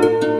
Bye.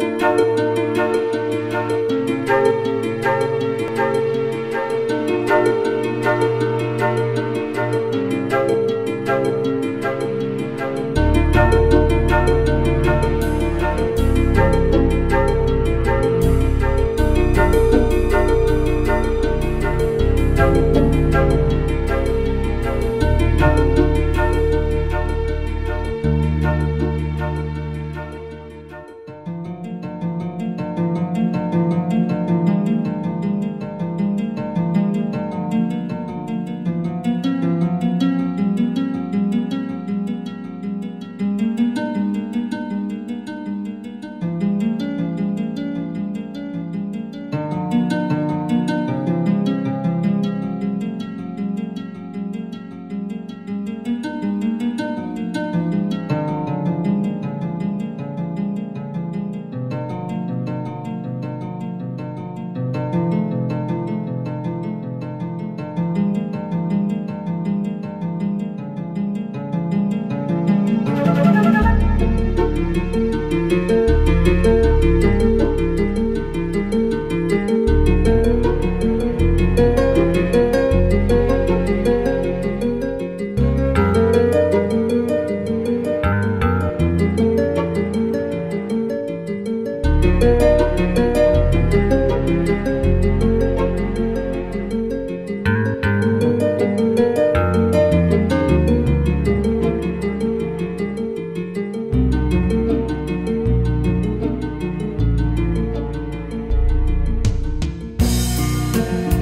you.